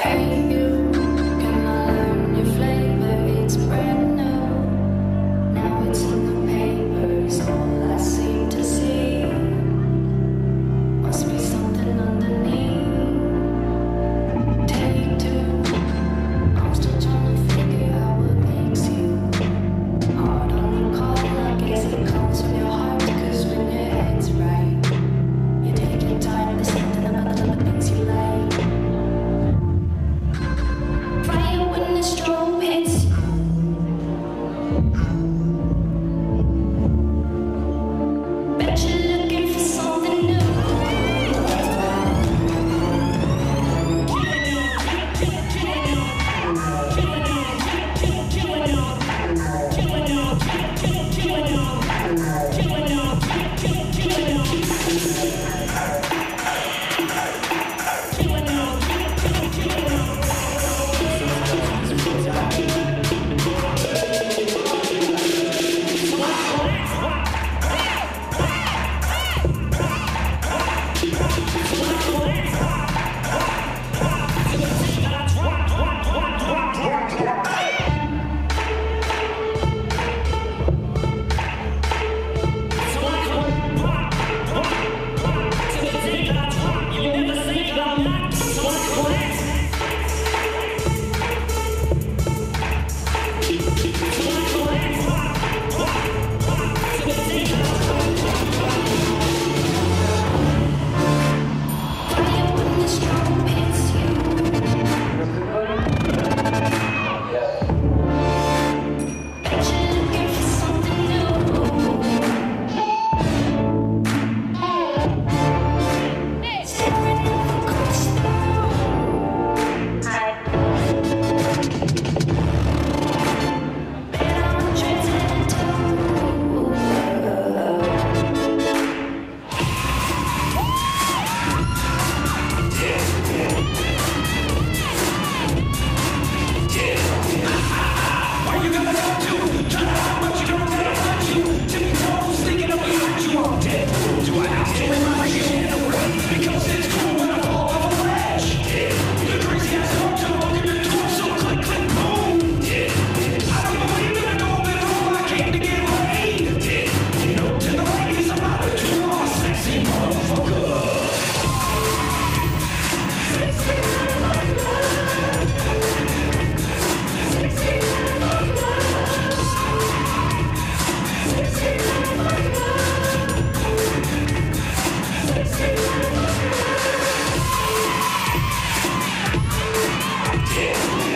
Hey, Yeah.